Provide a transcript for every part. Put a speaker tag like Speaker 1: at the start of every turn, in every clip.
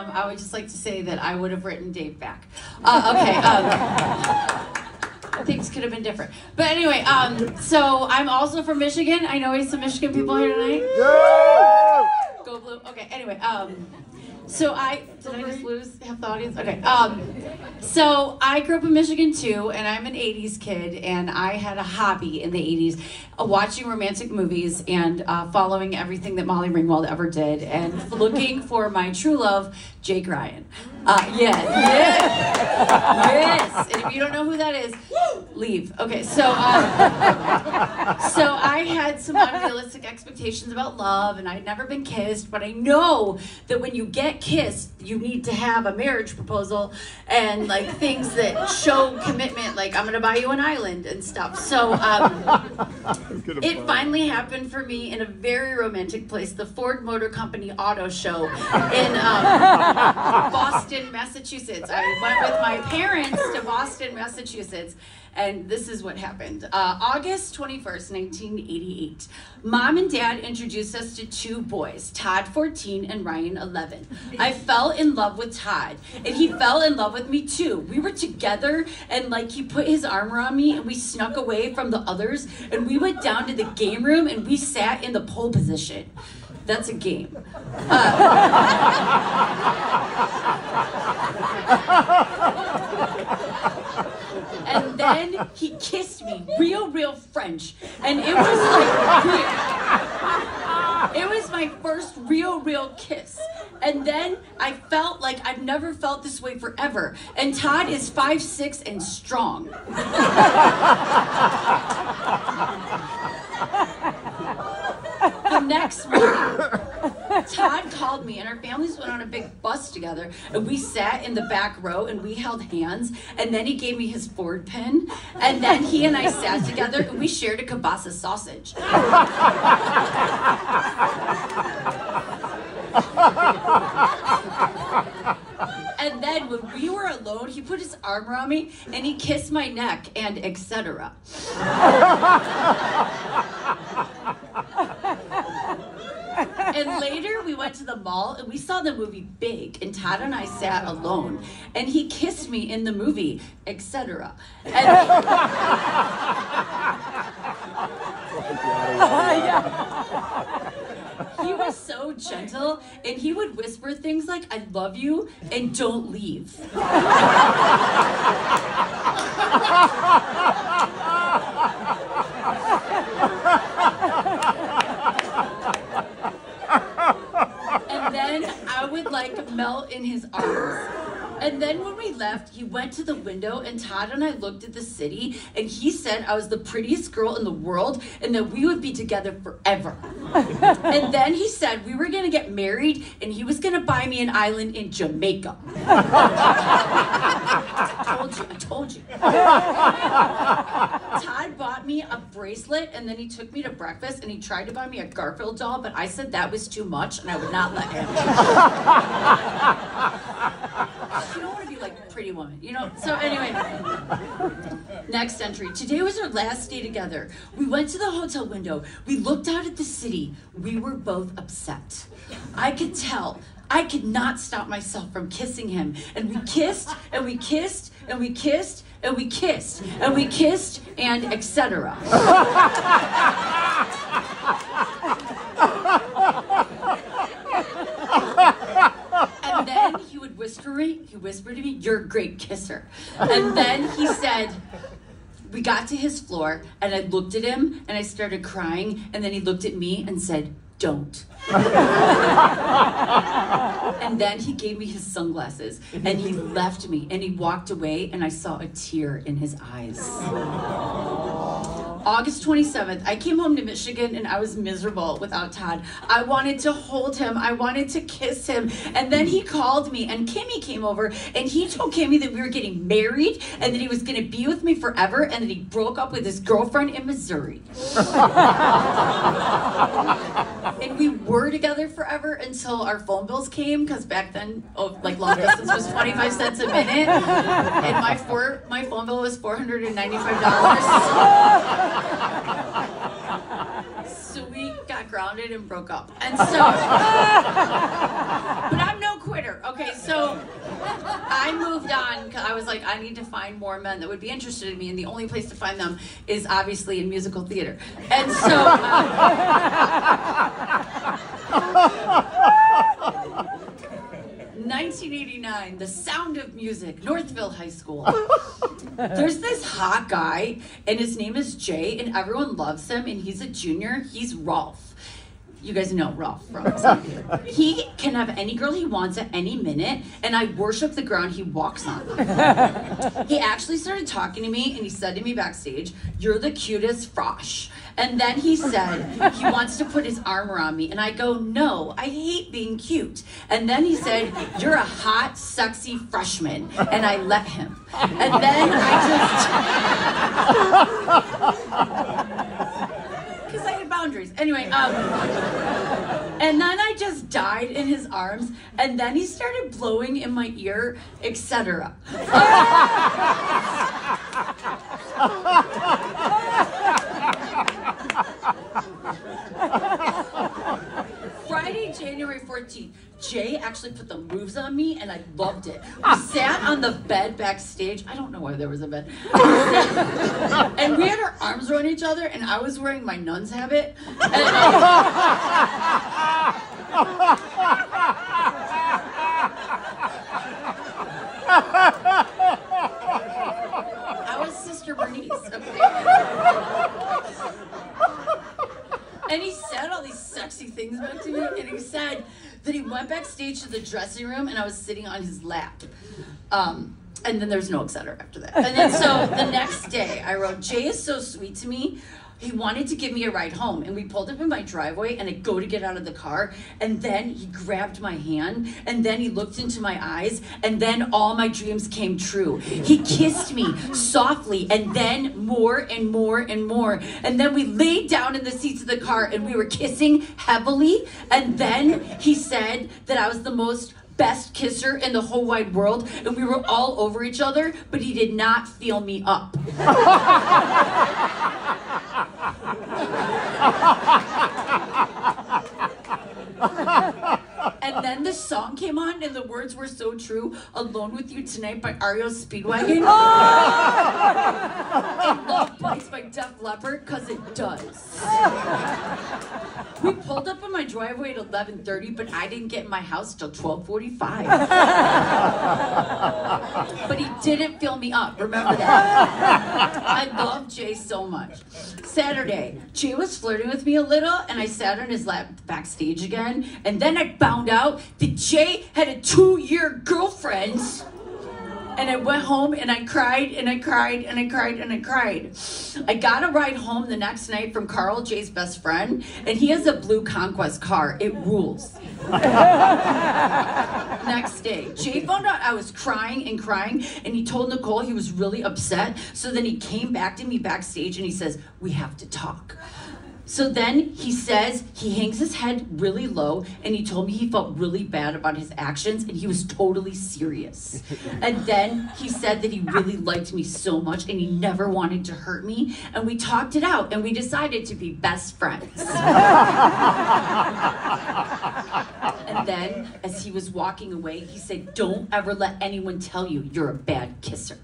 Speaker 1: um, I would just like to say that I would have written Dave back. Uh, okay. Um, things could have been different. But anyway, um, so I'm also from Michigan. I know we have some Michigan people here tonight. Go blue. Okay. Anyway, um, so I did I just lose half the audience? Okay. Um, so I grew up in Michigan too, and I'm an '80s kid, and I had a hobby in the '80s, uh, watching romantic movies and uh, following everything that Molly Ringwald ever did, and looking for my true love, Jake Ryan. Uh, yeah, yeah, yes. And if you don't know who that is, leave. Okay, so um, so I had some unrealistic expectations about love, and I'd never been kissed, but I know that when you get kissed, you need to have a marriage proposal and like things that show commitment, like I'm gonna buy you an island and stuff. So um, it finally happened for me in a very romantic place, the Ford Motor Company Auto Show in um, Boston, Massachusetts. I went with my parents to Boston, Massachusetts. And this is what happened. Uh, August 21st, 1988. Mom and dad introduced us to two boys, Todd 14 and Ryan 11. I fell in love with Todd, and he fell in love with me too. We were together, and like he put his arm around me, and we snuck away from the others, and we went down to the game room, and we sat in the pole position. That's a game. and then he kissed me, real, real French, and it was like. It was my first real, real kiss. And then I felt like I've never felt this way forever. And Todd is five six and strong. the next morning, Todd called me, and our families went on a big bus together, and we sat in the back row and we held hands. And then he gave me his Ford pin, and then he and I sat together and we shared a kielbasa sausage. and then when we were alone, he put his arm around me and he kissed my neck and etc. and later we went to the mall and we saw the movie Big, and Todd and I sat alone, and he kissed me in the movie, etc. And he was so gentle, and he would whisper things like "I love you" and "Don't leave." and then I would like melt in his arms. And then when we left, he went to the window and Todd and I looked at the city and he said I was the prettiest girl in the world and that we would be together forever. and then he said we were gonna get married and he was gonna buy me an island in Jamaica. I told you, I told you. Todd bought me a bracelet and then he took me to breakfast and he tried to buy me a Garfield doll, but I said that was too much and I would not let him. you don't want to be like pretty woman, you know? So anyway, next entry. Today was our last day together. We went to the hotel window. We looked out at the city. We were both upset. I could tell. I could not stop myself from kissing him. And we kissed, and we kissed, and we kissed, and we kissed, and we kissed, and etc. And then he would whisper me, he whispered to me, You're a great kisser. And then he said, We got to his floor, and I looked at him and I started crying, and then he looked at me and said, Don't. and then he gave me his sunglasses and he left me and he walked away and I saw a tear in his eyes. Oh. August 27th, I came home to Michigan and I was miserable without Todd. I wanted to hold him, I wanted to kiss him. And then he called me and Kimmy came over and he told Kimmy that we were getting married and that he was gonna be with me forever and that he broke up with his girlfriend in Missouri. and we were together forever until our phone bills came because back then, oh, like long distance was 25 cents a minute. And my, four, my phone bill was $495 so we got grounded and broke up. And so, but I'm no quitter, okay? So I moved on because I was like, I need to find more men that would be interested in me, and the only place to find them is obviously in musical theater. And so. Uh, 1989, The Sound of Music, Northville High School. There's this hot guy, and his name is Jay, and everyone loves him, and he's a junior. He's Rolf. You guys know Rolf from He can have any girl he wants at any minute, and I worship the ground he walks on. he actually started talking to me, and he said to me backstage, You're the cutest frosh. And then he said he wants to put his arm around me, and I go, No, I hate being cute. And then he said, You're a hot, sexy freshman, and I let him. And then I just. because I had boundaries. Anyway, um, and then I just died in his arms, and then he started blowing in my ear, etc. actually put the moves on me and I loved it. We ah. sat on the bed backstage. I don't know why there was a bed. and we had our arms around each other and I was wearing my nun's habit. Um, I was Sister Bernice. And he said all these sexy things back to me, and he said that he went backstage to the dressing room, and I was sitting on his lap. Um, and then there's no etc. after that. And then so the next day, I wrote, Jay is so sweet to me he wanted to give me a ride home and we pulled up in my driveway and I go to get out of the car and then he grabbed my hand and then he looked into my eyes and then all my dreams came true. He kissed me softly and then more and more and more and then we laid down in the seats of the car and we were kissing heavily and then he said that I was the most best kisser in the whole wide world, and we were all over each other, but he did not feel me up. and then the song came on, and the words were so true. "Alone with You Tonight" by REO Speedwagon. and "Love Bites" by Def Leppard, cause it does. we pulled up in my driveway at 11:30, but I didn't get in my house till 12:45. but he didn't fill me up. Remember that. I love Jay so much. Saturday, Jay was flirting with me a little, and I sat on his lap backstage again, and then I found out that Jay had a two-year girlfriend. And I went home and I cried and I cried and I cried and I cried. I got a ride home the next night from Carl, Jay's best friend, and he has a blue Conquest car. It rules. next day, Jay found out I was crying and crying, and he told Nicole he was really upset. So then he came back to me backstage and he says, We have to talk. So then he says he hangs his head really low and he told me he felt really bad about his actions and he was totally serious. And then he said that he really liked me so much and he never wanted to hurt me. And we talked it out and we decided to be best friends. and then as he was walking away, he said, Don't ever let anyone tell you you're a bad kisser.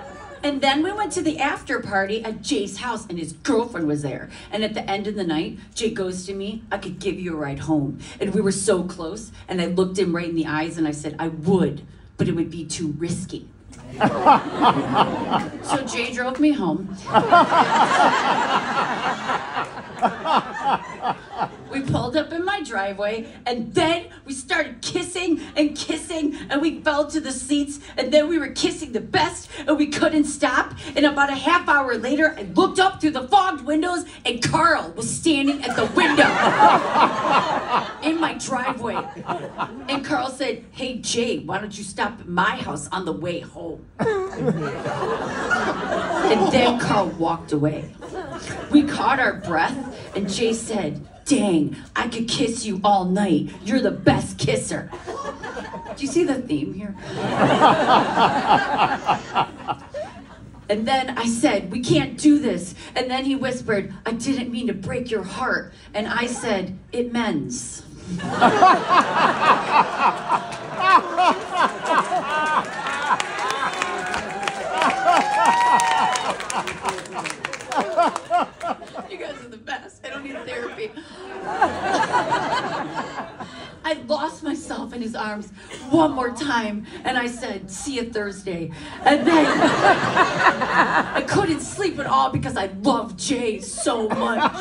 Speaker 1: And then we went to the after party at Jay's house, and his girlfriend was there. And at the end of the night, Jay goes to me, I could give you a ride home. And we were so close, and I looked him right in the eyes and I said, I would, but it would be too risky. so Jay drove me home. we pulled up in my driveway, and then we started kissing and kissing, and we fell to the seats, and then we were kissing the best, and we couldn't stop. And about a half hour later, I looked up through the fogged windows, and Carl was standing at the window in my driveway. And Carl said, Hey, Jay, why don't you stop at my house on the way home? and then Carl walked away. We caught our breath, and Jay said, Dang, I could kiss you all night. You're the best kisser. Do you see the theme here? And then I said, We can't do this. And then he whispered, I didn't mean to break your heart. And I said, It mends. you guys are the best. I don't need therapy. I lost myself in his arms one more time and I said, see you Thursday. And then I couldn't sleep at all because I love Jay so much.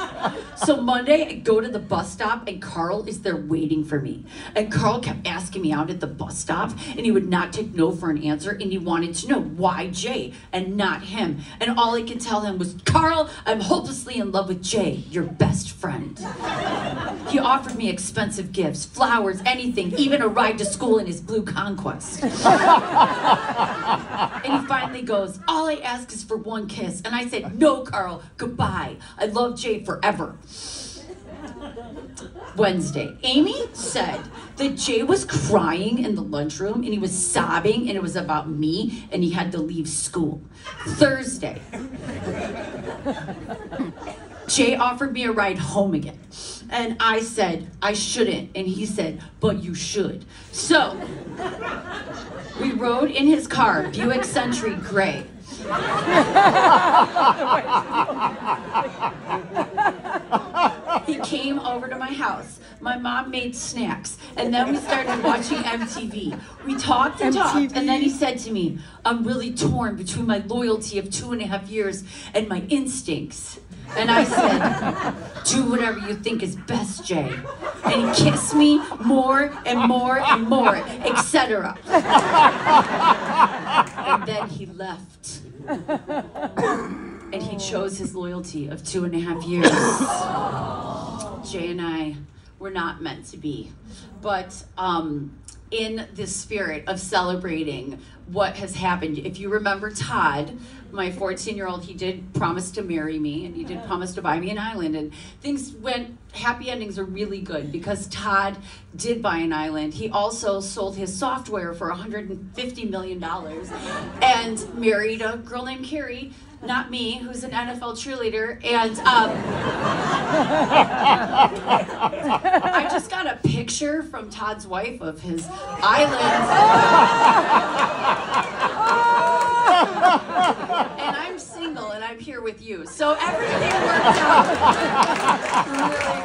Speaker 1: So Monday, I go to the bus stop and Carl is there waiting for me. And Carl kept asking me out at the bus stop and he would not take no for an answer and he wanted to know why Jay and not him. And all I could tell him was, Carl, I'm hopelessly in love with Jay, your best friend. He offered me expensive gifts, flowers, anything, even a ride to school in his blue conquest. and he finally goes, All I ask is for one kiss. And I said, No, Carl, goodbye. I love Jay forever. Wednesday, Amy said that Jay was crying in the lunchroom and he was sobbing and it was about me and he had to leave school. Thursday, Jay offered me a ride home again. And I said, I shouldn't. And he said, but you should. So we rode in his car, Buick Century Gray. he came over to my house. My mom made snacks, and then we started watching MTV. We talked and talked, and then he said to me, I'm really torn between my loyalty of two and a half years and my instincts. And I said, do whatever you think is best, Jay. And he kissed me more and more and more, etc. And then he left. And he chose his loyalty of two and a half years. Jay and I were not meant to be. But um, in the spirit of celebrating what has happened. If you remember Todd, my 14 year old, he did promise to marry me and he did promise to buy me an island. And things went, happy endings are really good because Todd did buy an island. He also sold his software for $150 million and married a girl named Carrie not me, who's an NFL cheerleader, and um, I just got a picture from Todd's wife of his island. and I'm single and I'm here with you. So everything worked out really.